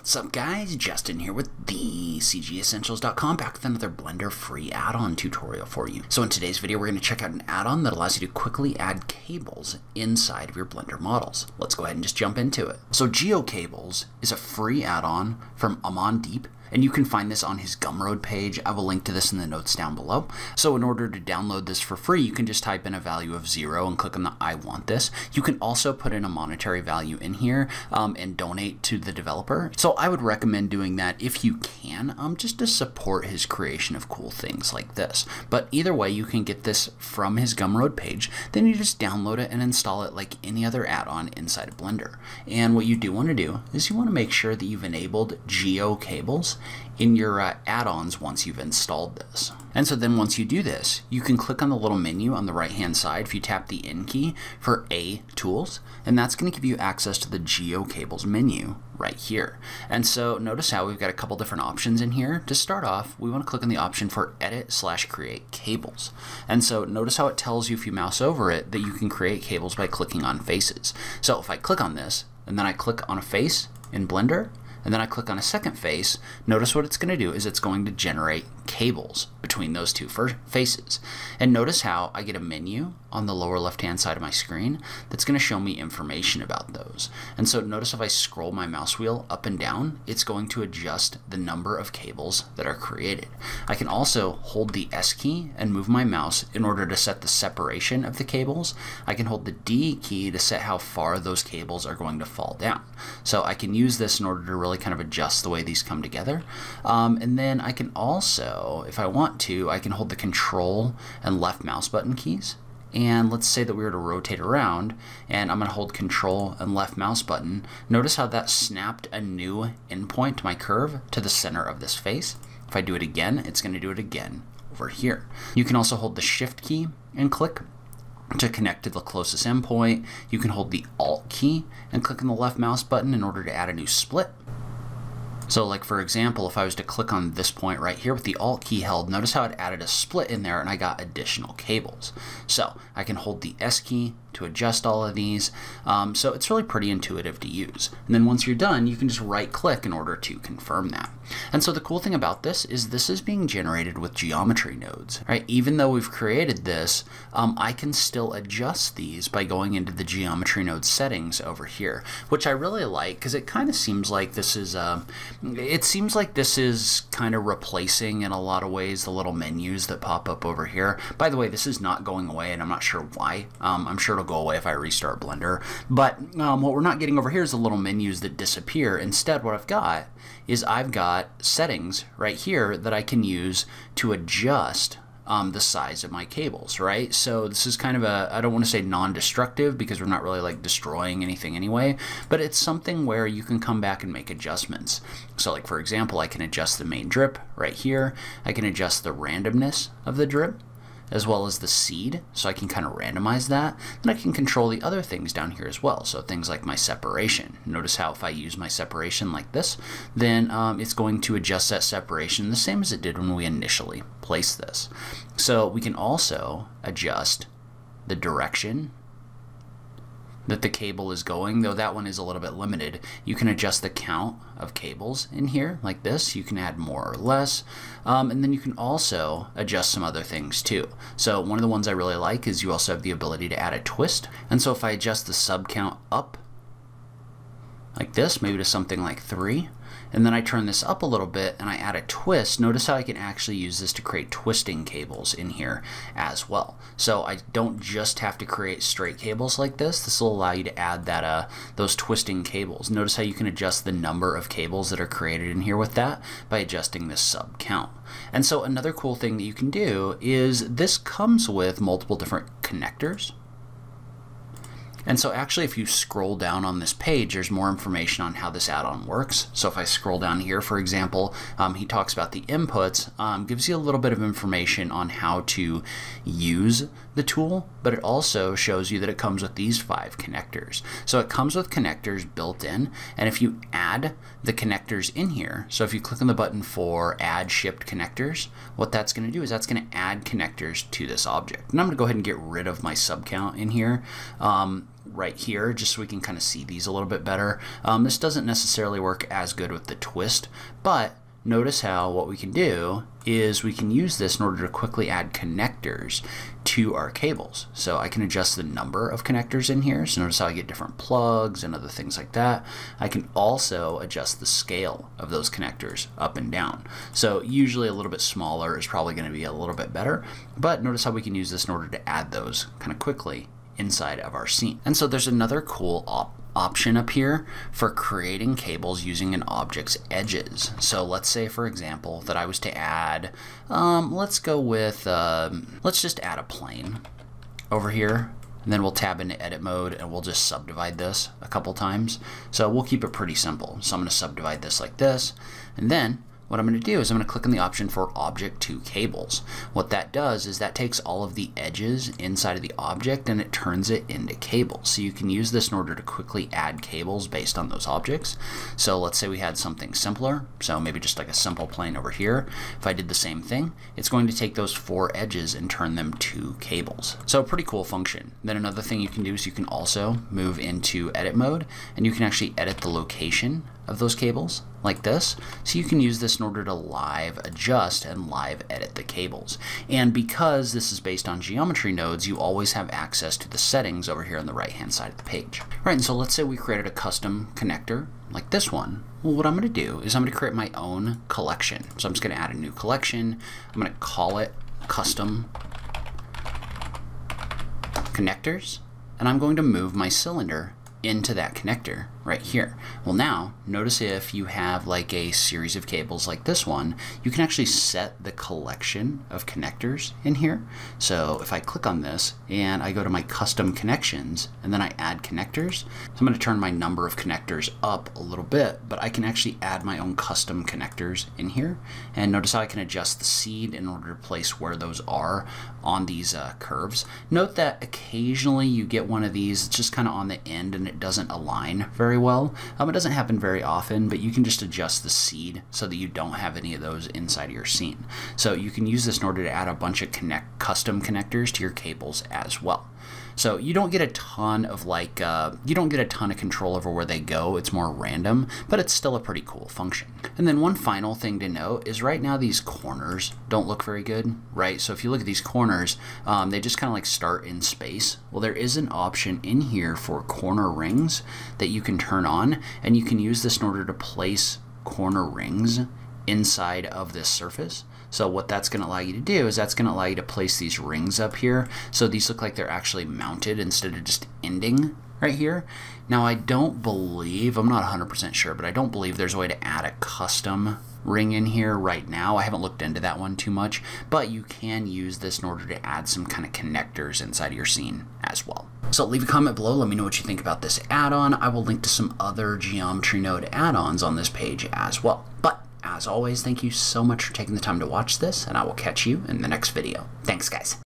What's up guys, Justin here with the CGEssentials.com back with another Blender free add-on tutorial for you. So in today's video we're going to check out an add-on that allows you to quickly add cables inside of your Blender models. Let's go ahead and just jump into it. So GeoCables is a free add-on from Amandeep and you can find this on his Gumroad page. I will link to this in the notes down below. So in order to download this for free, you can just type in a value of zero and click on the I want this. You can also put in a monetary value in here um, and donate to the developer. So I would recommend doing that if you can, um, just to support his creation of cool things like this. But either way, you can get this from his Gumroad page. Then you just download it and install it like any other add-on inside of Blender. And what you do want to do is you want to make sure that you've enabled Geo Cables in your uh, add-ons once you've installed this. And so then once you do this, you can click on the little menu on the right hand side if you tap the N key for A tools, and that's going to give you access to the Geo Cables menu right here. And so notice how we've got a couple different options in here. To start off, we want to click on the option for edit slash create cables. And so notice how it tells you if you mouse over it that you can create cables by clicking on faces. So if I click on this and then I click on a face in Blender, and then I click on a second face, notice what it's going to do is it's going to generate cables between those two faces. And notice how I get a menu on the lower left hand side of my screen that's going to show me information about those. And so notice if I scroll my mouse wheel up and down, it's going to adjust the number of cables that are created. I can also hold the S key and move my mouse in order to set the separation of the cables. I can hold the D key to set how far those cables are going to fall down. So I can use this in order to really kind of adjust the way these come together. Um, and then I can also if I want to, I can hold the control and left mouse button keys. And let's say that we were to rotate around and I'm going to hold control and left mouse button. Notice how that snapped a new endpoint to my curve to the center of this face. If I do it again, it's going to do it again over here. You can also hold the shift key and click to connect to the closest endpoint. You can hold the alt key and click on the left mouse button in order to add a new split. So like for example, if I was to click on this point right here with the Alt key held, notice how it added a split in there and I got additional cables. So I can hold the S key to adjust all of these. Um, so it's really pretty intuitive to use. And then once you're done, you can just right click in order to confirm that. And so the cool thing about this is this is being generated with geometry nodes, right? Even though we've created this, um, I can still adjust these by going into the geometry node settings over here, which I really like because it kind of seems like this is, uh, it seems like this is kind of replacing in a lot of ways the little menus that pop up over here. By the way, this is not going away and I'm not sure why. Um, I'm sure it'll go away if I restart Blender. But um, what we're not getting over here is the little menus that disappear. Instead, what I've got is I've got settings right here that I can use to adjust um, the size of my cables, right? So this is kind of a, I don't want to say non-destructive because we're not really like destroying anything anyway, but it's something where you can come back and make adjustments. So like for example, I can adjust the main drip right here. I can adjust the randomness of the drip as well as the seed, so I can kind of randomize that. Then I can control the other things down here as well, so things like my separation. Notice how if I use my separation like this, then um, it's going to adjust that separation the same as it did when we initially placed this. So we can also adjust the direction that the cable is going, though that one is a little bit limited. You can adjust the count of cables in here like this. You can add more or less. Um, and then you can also adjust some other things too. So one of the ones I really like is you also have the ability to add a twist. And so if I adjust the sub count up like this, maybe to something like three, and then I turn this up a little bit and I add a twist, notice how I can actually use this to create twisting cables in here as well. So I don't just have to create straight cables like this. This will allow you to add that uh, those twisting cables. Notice how you can adjust the number of cables that are created in here with that by adjusting this sub count. And so another cool thing that you can do is this comes with multiple different connectors. And so actually if you scroll down on this page, there's more information on how this add-on works. So if I scroll down here, for example, um, he talks about the inputs, um, gives you a little bit of information on how to use the tool, but it also shows you that it comes with these five connectors. So it comes with connectors built in, and if you add the connectors in here, so if you click on the button for add shipped connectors, what that's going to do is that's going to add connectors to this object. And I'm going to go ahead and get rid of my sub count in here. Um, right here just so we can kind of see these a little bit better. Um, this doesn't necessarily work as good with the twist, but notice how what we can do is we can use this in order to quickly add connectors to our cables. So I can adjust the number of connectors in here. So notice how I get different plugs and other things like that. I can also adjust the scale of those connectors up and down. So usually a little bit smaller is probably going to be a little bit better, but notice how we can use this in order to add those kind of quickly inside of our scene. And so there's another cool op option up here for creating cables using an object's edges. So let's say, for example, that I was to add, um, let's go with, um, let's just add a plane over here. And then we'll tab into edit mode and we'll just subdivide this a couple times. So we'll keep it pretty simple. So I'm going to subdivide this like this. And then what I'm going to do is I'm going to click on the option for object to cables. What that does is that takes all of the edges inside of the object and it turns it into cables. So you can use this in order to quickly add cables based on those objects. So let's say we had something simpler, so maybe just like a simple plane over here. If I did the same thing, it's going to take those four edges and turn them to cables. So pretty cool function. Then another thing you can do is you can also move into edit mode and you can actually edit the location of those cables like this. So you can use this in order to live adjust and live edit the cables. And because this is based on geometry nodes, you always have access to the settings over here on the right hand side of the page. Right, and so let's say we created a custom connector like this one. Well, what I'm going to do is I'm to create my own collection. So I'm just going to add a new collection. I'm going to call it custom connectors and I'm going to move my cylinder into that connector right here. Well now, notice if you have like a series of cables like this one, you can actually set the collection of connectors in here. So if I click on this and I go to my custom connections and then I add connectors, so I'm going to turn my number of connectors up a little bit, but I can actually add my own custom connectors in here. And notice how I can adjust the seed in order to place where those are on these uh, curves. Note that occasionally you get one of these, it's just kind of on the end and it doesn't align very well. Um, it doesn't happen very often, but you can just adjust the seed so that you don't have any of those inside your scene. So you can use this in order to add a bunch of connect custom connectors to your cables as well. So you don't get a ton of like, uh, you don't get a ton of control over where they go. It's more random, but it's still a pretty cool function. And then one final thing to note is right now these corners don't look very good, right? So if you look at these corners, um, they just kind of like start in space. Well, there is an option in here for corner rings that you can turn on, and you can use this in order to place corner rings inside of this surface. So what that's going to allow you to do is that's going to allow you to place these rings up here. So these look like they're actually mounted instead of just ending right here. Now I don't believe, I'm not 100% sure, but I don't believe there's a way to add a custom ring in here right now. I haven't looked into that one too much, but you can use this in order to add some kind of connectors inside of your scene as well. So leave a comment below, let me know what you think about this add-on. I will link to some other Geometry Node add-ons on this page as well. But as always, thank you so much for taking the time to watch this, and I will catch you in the next video. Thanks, guys.